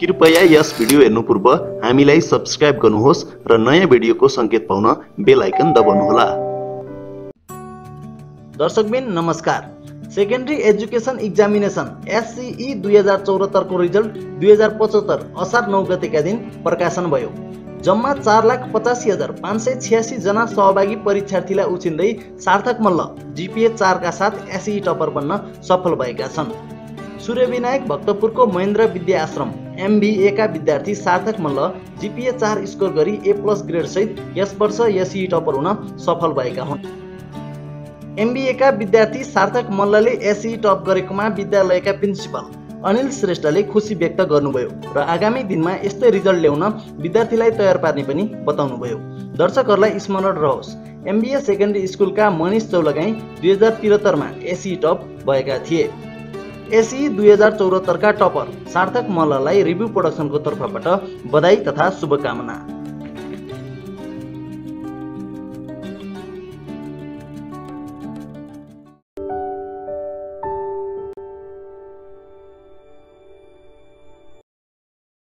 कृपया यस भिडियो हेर्नु पूर्व हामीलाई सब्सक्राइब गर्नुहोस् र नयाँ भिडियोको सङ्केत पाउन बेल आइकन दबाउनुहोला। दर्शकबिन नमस्कार। सेकेन्ड्री एजुकेसन इक्जामिनेसन एससिई दुई हजार चौहत्तरको रिजल्ट दुई हजार पचहत्तर असार नौ गतेका दिन प्रकाशन भयो। जम्मा चार लाख पचासी हजार पाँच सय छ्यासी जना सहभागी परीक्षार्थीलाई उछिन्दै सार्थक मल्ल जिपिए चारका साथ एसई टपर बन्न सफल भएका छन्। सूर्यविनायक भक्तपुरको महेन्द्र विद्या आश्रम एमबिएका विद्यार्थी सार्थक मल्ल जिपिए चार स्कोर गरी ए प्लस ग्रेडसहित यस वर्ष एसई टपर हुन सफल भएका हुन्। एमबिएका विद्यार्थी सार्थक मल्लले एसई टप गरेकोमा विद्यालयका प्रिन्सिपल अनिल श्रेष्ठले खुसी व्यक्त गर्नुभयो र आगामी दिनमा यस्तै रिजल्ट ल्याउन विद्यार्थीलाई तयार पार्ने पनि बताउनुभयो। दर्शकहरूलाई स्मरण रहोस् एमबिए सेकेन्डरी स्कुलका मनिष चौलगाई दुई हजार त्रिहत्तरमा एसी टप भएका थिए। एसी दुई हजार चौहत्तरका टपर सार्थक मल्ललाई रिभ्यू प्रोडक्सनको तर्फबाट बधाई तथा शुभकामना।